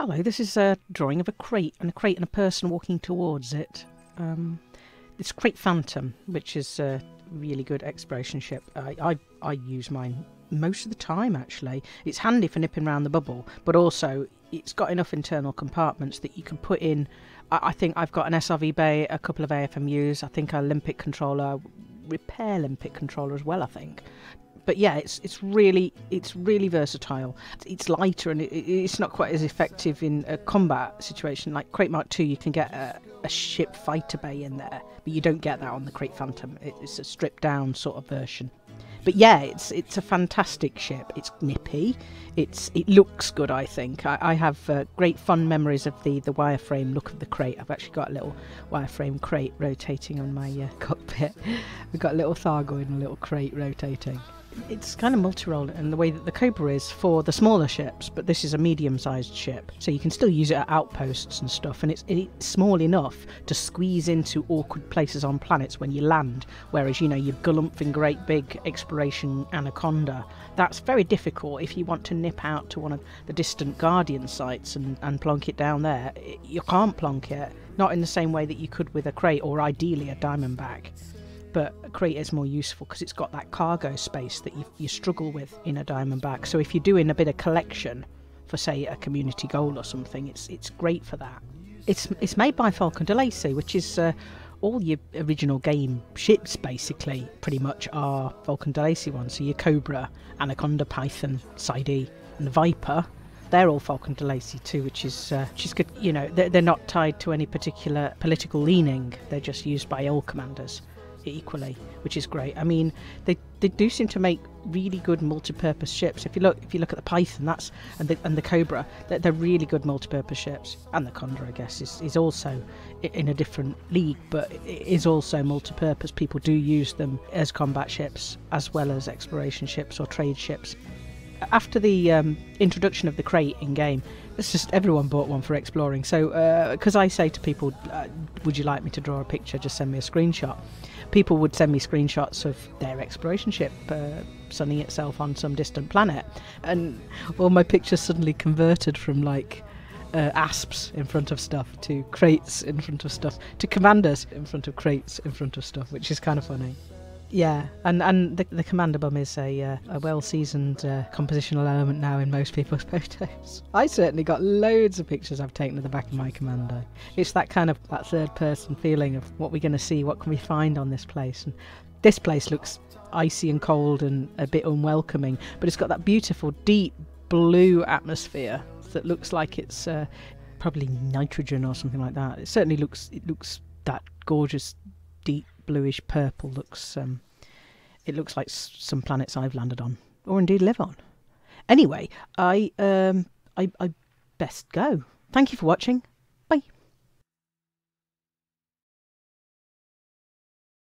Hello, this is a drawing of a Krait and a Krait and a person walking towards it. Um, it's Krait Phantom, which is a really good exploration ship. I, I, I use mine most of the time actually. It's handy for nipping around the bubble, but also it's got enough internal compartments that you can put in. I, I think I've got an SRV bay, a couple of AFMUs, I think a limpet controller, repair limpet controller as well, I think but yeah, it's it's really it's really versatile. It's lighter and it, it's not quite as effective in a combat situation. Like Krait Mark II, you can get a, a, ship fighter bay in there, but you don't get that on the Krait Phantom. It's a stripped down sort of version. But yeah, it's it's a fantastic ship. It's nippy. It's it looks good. I think I, I have uh, great fun memories of the the wireframe look of the Krait. I've actually got a little wireframe Krait rotating on my uh, cockpit. We've got a little Thargoid and a little Krait rotating it's kind of multi-role in the way that the Cobra is for the smaller ships, but this is a medium-sized ship, so you can still use it at outposts and stuff, and it's, it's small enough to squeeze into awkward places on planets when you land. Whereas you know your galumphing great big exploration anaconda, that's very difficult if you want to nip out to one of the distant Guardian sites and, and plonk it down there. You can't plonk it, not in the same way that you could with a Krait or ideally a diamondback but Krait is more useful because it's got that cargo space that you, you struggle with in a diamondback. So if you're doing a bit of collection for say a community goal or something, it's it's great for that. It's it's made by Faulcon DeLacy, which is uh, all your original game ships basically pretty much are Faulcon DeLacy ones. So your Cobra, Anaconda, Python, Sidey, and Viper. They're all Faulcon DeLacy too, which is uh, which is good. You know, they're, they're not tied to any particular political leaning. They're just used by all commanders equally, which is great. I mean, they they do seem to make really good multi-purpose ships. If you look if you look at the Python, that's and the and the Cobra, they're, they're really good multi-purpose ships. And the Condor, I guess, is is also in a different league, but is also multi-purpose. People do use them as combat ships as well as exploration ships or trade ships. After the um, introduction of the Krait in game, it's just everyone bought one for exploring. So, because uh, I say to people, uh, "Would you like me to draw a picture? Just send me a screenshot." people would send me screenshots of their exploration ship uh, sunning itself on some distant planet, and all my pictures suddenly converted from like uh, asps in front of stuff to Kraits in front of stuff to commanders in front of Kraits in front of stuff, which is kind of funny. Yeah, and and the, the commander bum is a uh, a well seasoned uh, compositional element now in most people's photos. I certainly got loads of pictures I've taken of the back of my commander. It's that kind of that third person feeling of what we're going to see, what can we find on this place, and this place looks icy and cold and a bit unwelcoming, but it's got that beautiful deep blue atmosphere that looks like it's uh, probably nitrogen or something like that. It certainly looks it looks that gorgeous deep bluish purple looks um, it looks like some planets I've landed on or indeed live on. Anyway, I um I, I best go. Thank you for watching.